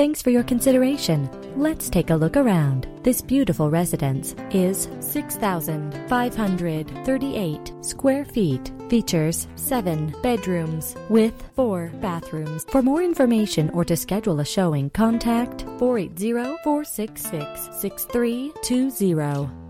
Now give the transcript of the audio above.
Thanks for your consideration. Let's take a look around. This beautiful residence is 6,538 square feet. Features 7 bedrooms with 4 bathrooms. For more information or to schedule a showing, contact 480 466 6320.